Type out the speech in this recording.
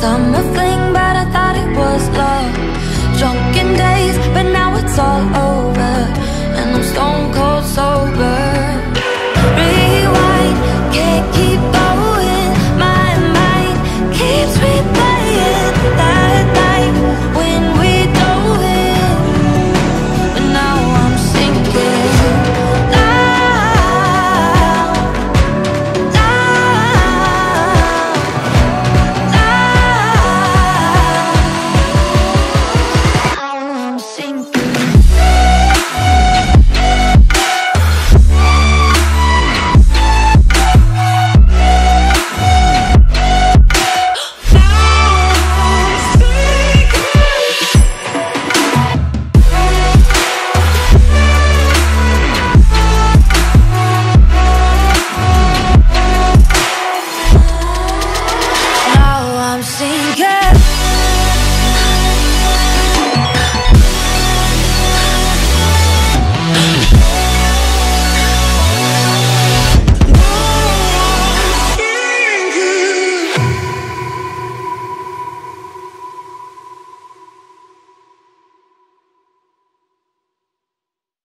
summer fling yeah